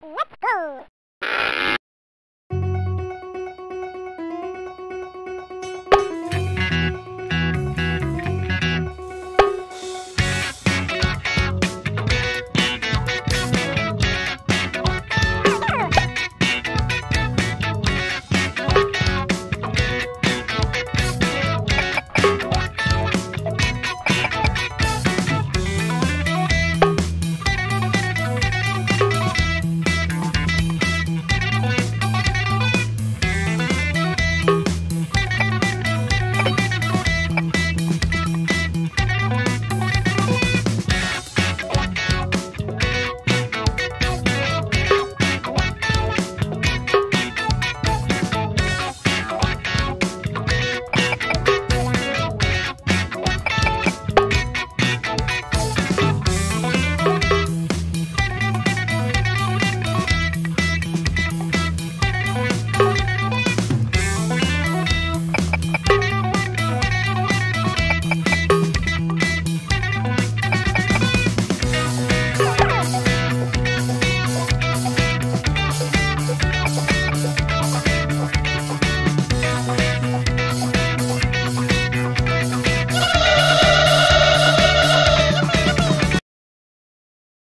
Let's go!